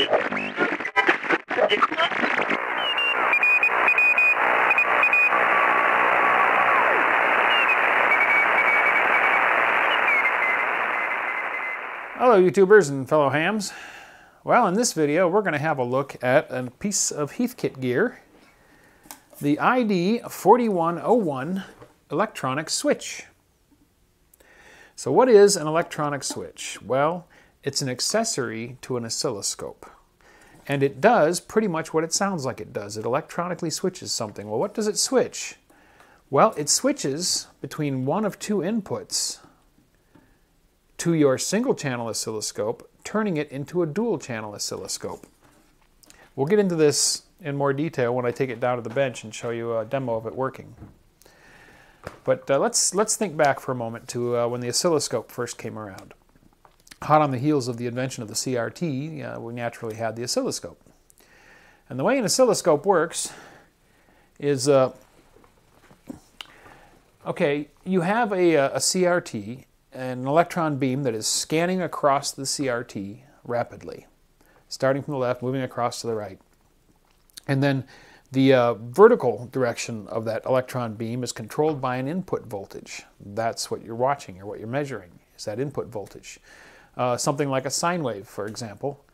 Hello YouTubers and fellow hams. Well in this video we're going to have a look at a piece of Heathkit gear, the ID4101 electronic switch. So what is an electronic switch? Well it's an accessory to an oscilloscope. And it does pretty much what it sounds like it does. It electronically switches something. Well what does it switch? Well it switches between one of two inputs to your single channel oscilloscope, turning it into a dual channel oscilloscope. We'll get into this in more detail when I take it down to the bench and show you a demo of it working. But uh, let's, let's think back for a moment to uh, when the oscilloscope first came around. Hot on the heels of the invention of the CRT, uh, we naturally had the oscilloscope. And the way an oscilloscope works is, uh, okay, you have a, uh, a CRT an electron beam that is scanning across the CRT rapidly, starting from the left, moving across to the right. And then the uh, vertical direction of that electron beam is controlled by an input voltage. That's what you're watching or what you're measuring, is that input voltage. Uh, something like a sine wave, for example,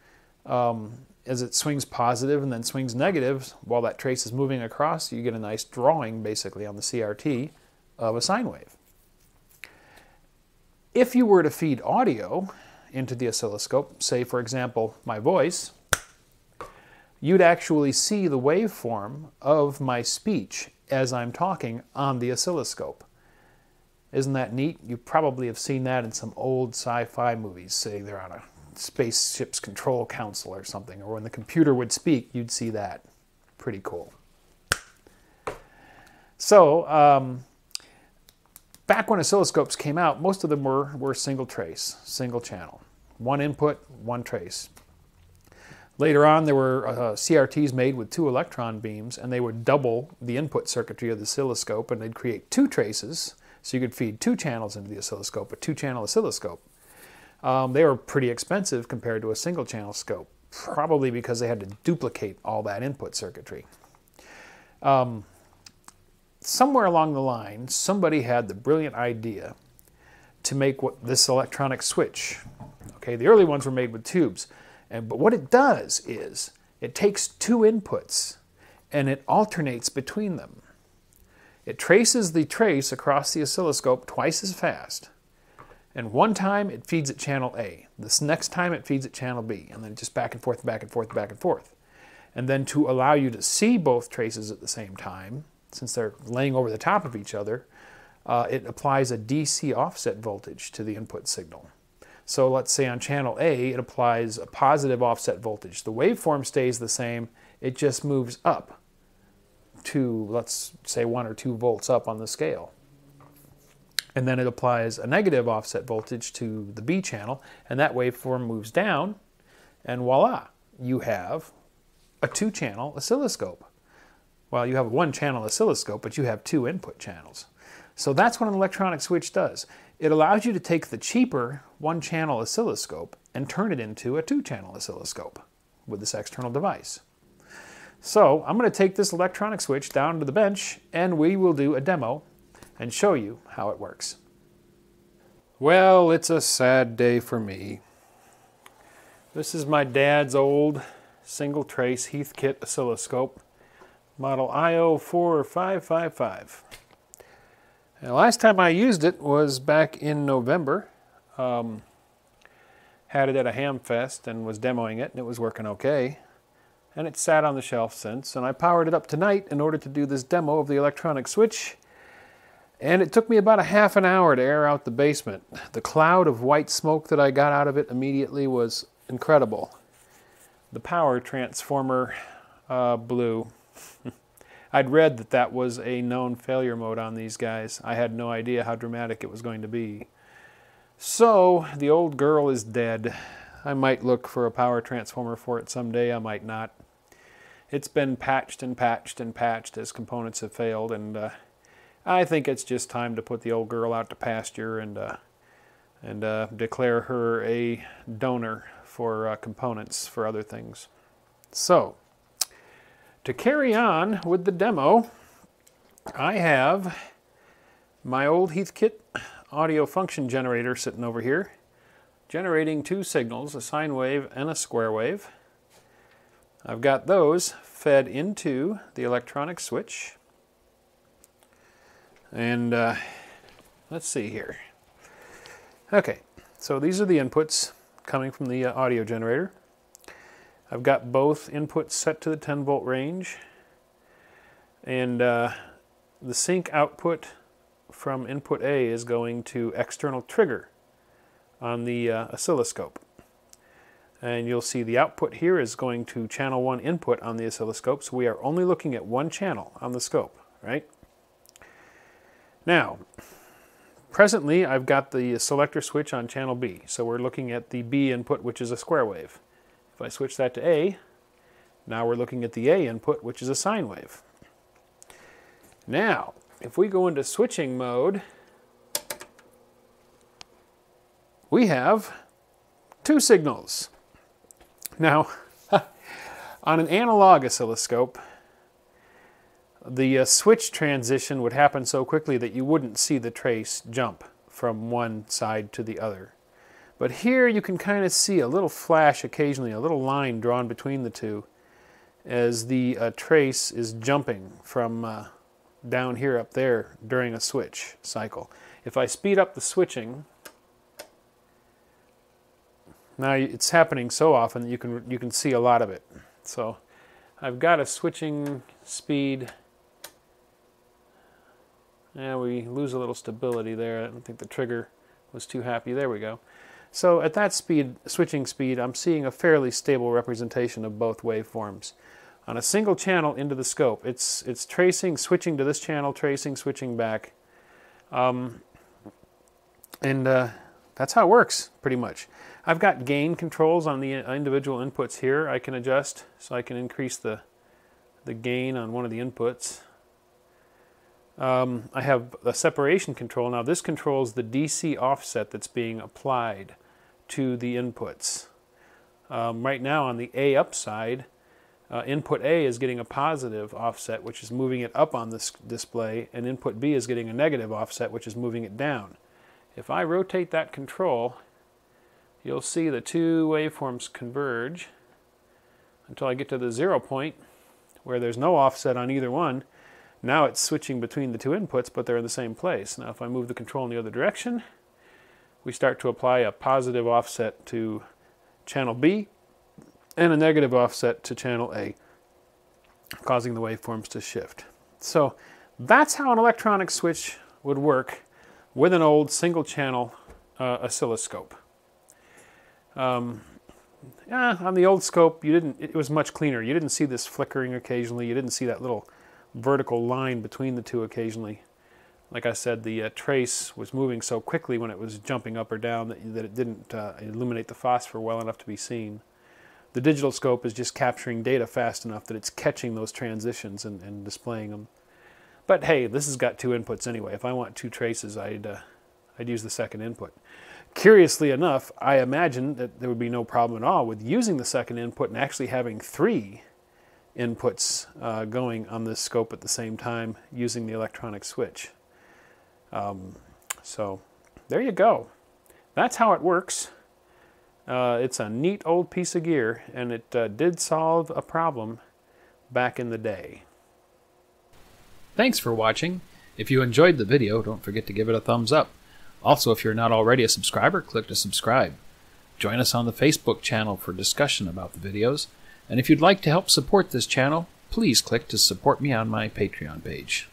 um, as it swings positive and then swings negative, while that trace is moving across, you get a nice drawing, basically, on the CRT of a sine wave. If you were to feed audio into the oscilloscope, say for example my voice, you'd actually see the waveform of my speech as I'm talking on the oscilloscope. Isn't that neat? You probably have seen that in some old sci-fi movies, say they're on a spaceship's control council or something, or when the computer would speak, you'd see that. Pretty cool. So, um, Back when oscilloscopes came out, most of them were, were single trace, single channel. One input, one trace. Later on, there were uh, CRTs made with two electron beams, and they would double the input circuitry of the oscilloscope, and they'd create two traces, so you could feed two channels into the oscilloscope, a two-channel oscilloscope. Um, they were pretty expensive compared to a single-channel scope, probably because they had to duplicate all that input circuitry. Um, somewhere along the line, somebody had the brilliant idea to make what this electronic switch. Okay, the early ones were made with tubes. And, but what it does is it takes two inputs and it alternates between them. It traces the trace across the oscilloscope twice as fast. And one time it feeds at channel A. This next time it feeds at channel B. And then just back and forth, back and forth, back and forth. And then to allow you to see both traces at the same time, since they're laying over the top of each other, uh, it applies a DC offset voltage to the input signal. So let's say on channel A, it applies a positive offset voltage. The waveform stays the same, it just moves up to, let's say, one or two volts up on the scale. And then it applies a negative offset voltage to the B channel, and that waveform moves down, and voila, you have a two-channel oscilloscope. Well, you have a one channel oscilloscope, but you have two input channels. So that's what an electronic switch does. It allows you to take the cheaper one channel oscilloscope and turn it into a two channel oscilloscope with this external device. So I'm going to take this electronic switch down to the bench and we will do a demo and show you how it works. Well, it's a sad day for me. This is my dad's old single trace Heathkit oscilloscope model IO4555. And last time I used it was back in November. Um, had it at a ham fest and was demoing it and it was working okay. And it sat on the shelf since and I powered it up tonight in order to do this demo of the electronic switch. And it took me about a half an hour to air out the basement. The cloud of white smoke that I got out of it immediately was incredible. The power transformer uh, blew I'd read that that was a known failure mode on these guys. I had no idea how dramatic it was going to be. So, the old girl is dead. I might look for a power transformer for it someday, I might not. It's been patched and patched and patched as components have failed, and uh, I think it's just time to put the old girl out to pasture and, uh, and uh, declare her a donor for uh, components for other things. So, to carry on with the demo, I have my old Heathkit audio function generator sitting over here, generating two signals, a sine wave and a square wave. I've got those fed into the electronic switch. And uh, let's see here. Okay, so these are the inputs coming from the uh, audio generator. I've got both inputs set to the 10 volt range and uh, the sync output from input A is going to external trigger on the uh, oscilloscope. And you'll see the output here is going to channel 1 input on the oscilloscope, so we are only looking at one channel on the scope, right? Now, presently I've got the selector switch on channel B, so we're looking at the B input, which is a square wave. If I switch that to A, now we're looking at the A input, which is a sine wave. Now, if we go into switching mode, we have two signals. Now, on an analog oscilloscope, the uh, switch transition would happen so quickly that you wouldn't see the trace jump from one side to the other. But here you can kind of see a little flash occasionally, a little line drawn between the two as the uh, trace is jumping from uh, down here up there during a switch cycle. If I speed up the switching, now it's happening so often that you can you can see a lot of it. So I've got a switching speed. Yeah, we lose a little stability there. I don't think the trigger was too happy. There we go. So at that speed, switching speed, I'm seeing a fairly stable representation of both waveforms. On a single channel into the scope, it's, it's tracing, switching to this channel, tracing, switching back. Um, and uh, that's how it works, pretty much. I've got gain controls on the individual inputs here I can adjust, so I can increase the, the gain on one of the inputs. Um, I have a separation control. Now this controls the DC offset that's being applied to the inputs. Um, right now on the A upside, uh, input A is getting a positive offset, which is moving it up on this display, and input B is getting a negative offset, which is moving it down. If I rotate that control, you'll see the two waveforms converge until I get to the zero point where there's no offset on either one. Now it's switching between the two inputs, but they're in the same place. Now if I move the control in the other direction, we start to apply a positive offset to channel B and a negative offset to channel A, causing the waveforms to shift. So that's how an electronic switch would work with an old single channel uh, oscilloscope. Um, yeah, on the old scope, you didn't. It was much cleaner. You didn't see this flickering occasionally. You didn't see that little vertical line between the two occasionally. Like I said, the uh, trace was moving so quickly when it was jumping up or down that, that it didn't uh, illuminate the phosphor well enough to be seen. The digital scope is just capturing data fast enough that it's catching those transitions and, and displaying them. But hey, this has got two inputs anyway. If I want two traces, I'd, uh, I'd use the second input. Curiously enough, I imagine that there would be no problem at all with using the second input and actually having three inputs uh, going on this scope at the same time using the electronic switch. Um, so there you go. That's how it works. Uh, it's a neat old piece of gear and it uh, did solve a problem back in the day. Thanks for watching. If you enjoyed the video, don't forget to give it a thumbs up. Also, if you're not already a subscriber, click to subscribe. Join us on the Facebook channel for discussion about the videos. And if you'd like to help support this channel, please click to support me on my Patreon page.